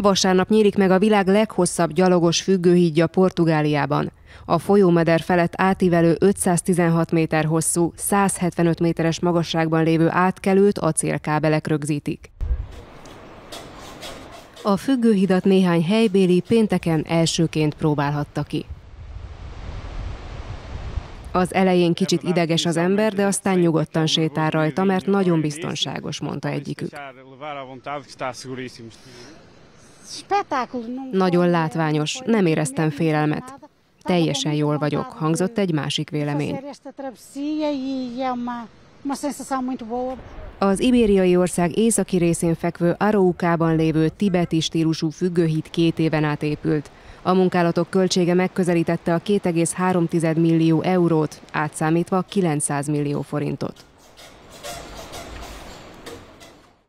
Vasárnap nyílik meg a világ leghosszabb gyalogos függőhídja Portugáliában. A folyómeder felett átívelő 516 méter hosszú, 175 méteres magasságban lévő átkelőt acélkábelek rögzítik. A függőhidat néhány helybéli pénteken elsőként próbálhatta ki. Az elején kicsit ideges az ember, de aztán nyugodtan sétál rajta, mert nagyon biztonságos, mondta egyikük. Nagyon látványos, nem éreztem félelmet. Teljesen jól vagyok, hangzott egy másik vélemény. Az ibériai ország északi részén fekvő Araukában lévő tibeti stílusú függőhíd két éven át épült. A munkálatok költsége megközelítette a 2,3 millió eurót, átszámítva 900 millió forintot.